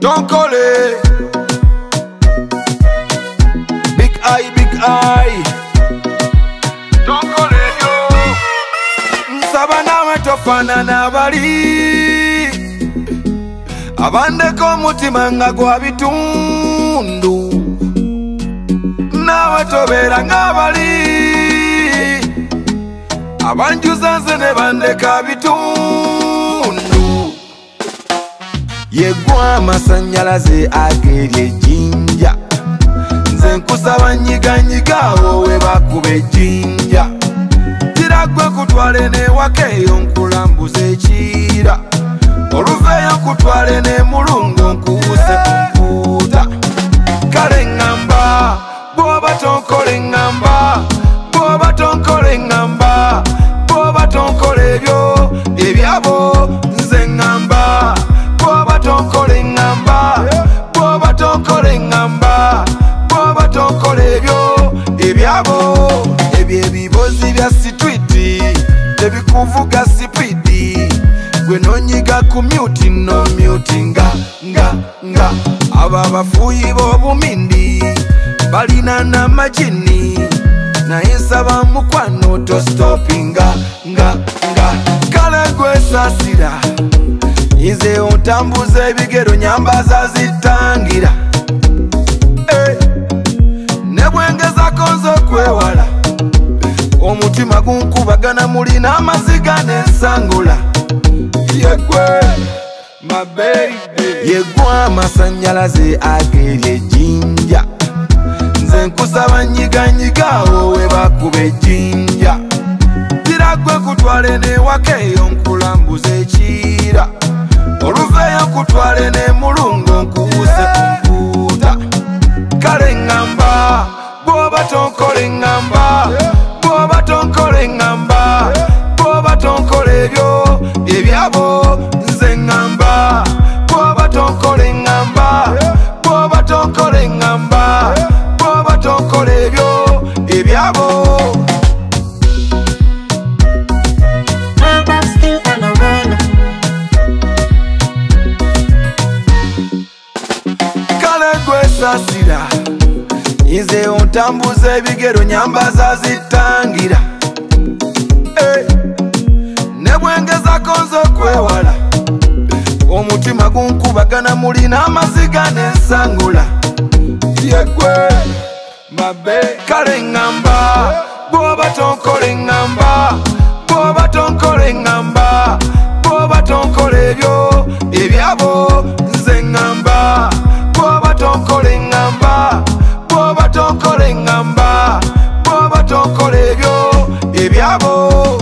tonkole big eye big eye. Tonkole yo. Nsaba nawe tofaanana bali. Abandeka omutima nga gwa bitundu. Naawe tobeera ng'abali abanjuza nze ne bandeka bitundu yegwa amasanyalaze ageerye ejjinja. Nze nkusaba nyiganyigawo we bakuba ejjinja. Tiragwe kutwale newaka eyo nkulambuza ekiira. Oluveeyo nkutwale nemulungo nkuwuse ku mpuuta. Kale ŋŋamba bw'oba tonkole ŋŋamba bw'oba tonkole ŋŋamba bw'oba tonkola ebyo ebyabo bya sitwiti tebikuvuga sipidi. Gwe nonyiga ku myuti no myuti nga nga nga. Abo abafuuyi b'obumindi balina n'amagini naye nsaba mukwano tostopinga nga nga kale gwesasira nze otambuza ebigero nyambaza zitangira mulina amaziga n'ensangula. Yegwe yegwa amasanyalaze ageerye ejjinja. Nze nkusaba nyiganyigawo we bakuba ejjinja. Tiragwe kutwale newaka eyo nkulambuza ekiira. Oluveeyo nkutwale nemulungo nkuwuse ku mpuuta kale ŋŋamba bw'oba tonkole ŋŋamba bw'oba gwesasira nze ontambuza ebigero nyambaza zitangira Eh, ne bwengezako nze okwewala. Omutima gunkubagana mulina amaziga n'ensangula. Yegwe mabe kale ŋŋamba. Bw'oba tonkole ŋŋamba bw'oba tonkole ŋŋamba. Bw'oba tonkola ebyo ebyabo go.